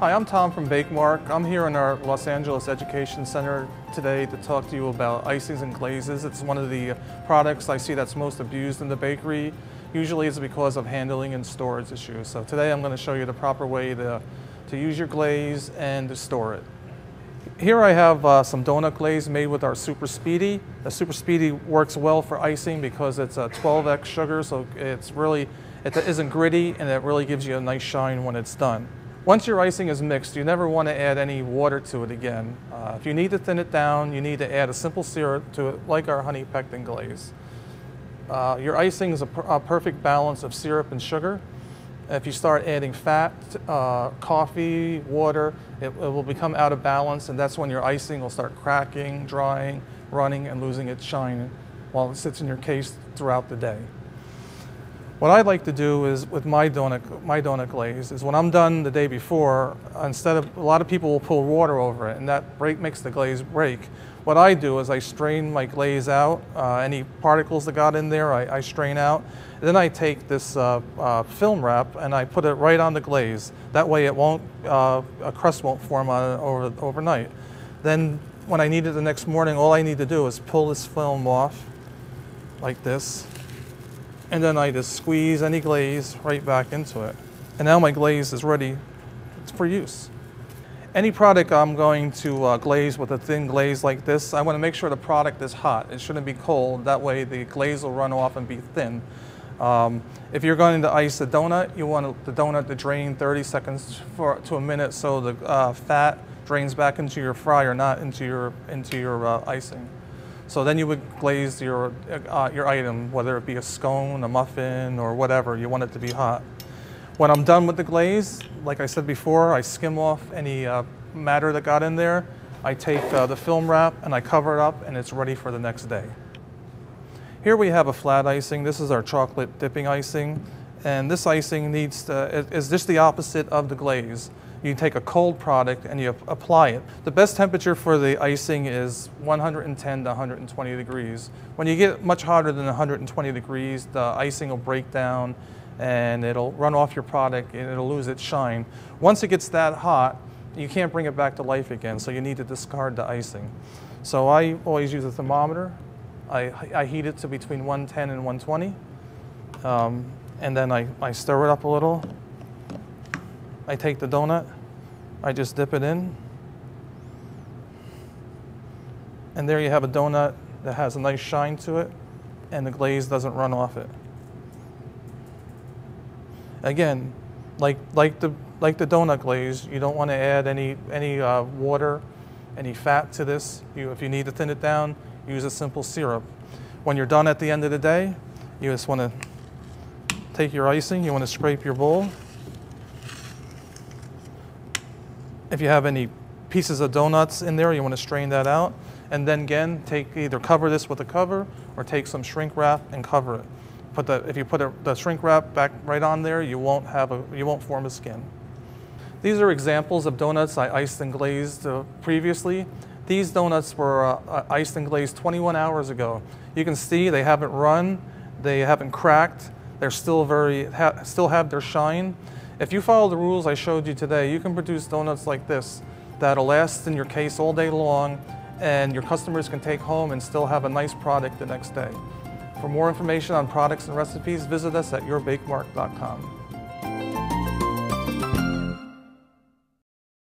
Hi, I'm Tom from BakeMark. I'm here in our Los Angeles Education Center today to talk to you about icings and glazes. It's one of the products I see that's most abused in the bakery. Usually it's because of handling and storage issues. So today I'm going to show you the proper way to, to use your glaze and to store it. Here I have uh, some donut glaze made with our Super Speedy. The Super Speedy works well for icing because it's a 12x sugar, so it's really, it isn't gritty and it really gives you a nice shine when it's done. Once your icing is mixed, you never want to add any water to it again. Uh, if you need to thin it down, you need to add a simple syrup to it, like our honey pectin glaze. Uh, your icing is a, per a perfect balance of syrup and sugar. If you start adding fat, uh, coffee, water, it, it, will become out of balance and that's when your icing will start cracking, drying, running, and losing its shine while it sits in your case throughout the day. What I like to do is with my donut, my donut glaze is when I'm done the day before, instead of, a lot of people will pour water over it and that break makes the glaze break. What I do is I strain my glaze out, uh, any particles that got in there I, I strain out. Then I take this uh, uh, film wrap and I put it right on the glaze. That way it won't, uh, a crust won't form on it over, overnight. Then when I need it the next morning, all I need to do is pull this film off like this. And then I just squeeze any glaze right back into it. And now my glaze is ready for use. Any product I'm going to uh, glaze with a thin glaze like this, I want to make sure the product is hot. It shouldn't be cold. That way the glaze will run off and be thin. Um, if you're going to ice a donut, you want the donut to drain 30 seconds for, to a minute so the uh, fat drains back into your fryer, not into your, into your uh, icing. So then you would glaze your, uh, your item, whether it be a scone, a muffin, or whatever. You want it to be hot. When I'm done with the glaze, like I said before, I skim off any uh, matter that got in there. I take uh, the film wrap and I cover it up and it's ready for the next day. Here we have a flat icing. This is our chocolate dipping icing. And this icing needs to, is just the opposite of the glaze. You take a cold product and you apply it. The best temperature for the icing is 110 to 120 degrees. When you get much hotter than 120 degrees, the icing will break down and it'll run off your product and it'll lose its shine. Once it gets that hot, you can't bring it back to life again, so you need to discard the icing. So I always use a thermometer. I, I heat it to between 110 and 120. Um, and then I, I stir it up a little. I take the donut, I just dip it in. And there you have a donut that has a nice shine to it and the glaze doesn't run off it. Again, like, like, the, like the donut glaze, you don't want to add any, any uh, water, any fat to this. You, if you need to thin it down, use a simple syrup. When you're done at the end of the day, you just want to take your icing, you want to scrape your bowl. If you have any pieces of donuts in there, you want to strain that out. And then again, take either cover this with a cover or take some shrink wrap and cover it put the, if you put a, the shrink wrap back right on there, you won't, have a, you won't form a skin. These are examples of donuts I iced and glazed uh, previously. These donuts were uh, uh iced and glazed 21 hours ago. You can see they haven't run, they haven't cracked, they're still very, ha still have their shine. If you follow the rules I showed you today, you can produce donuts like this that'll last in your case all day long and your customers can take home and still have a nice product the next day. For more information on products and recipes, visit us at yourbakemark.com.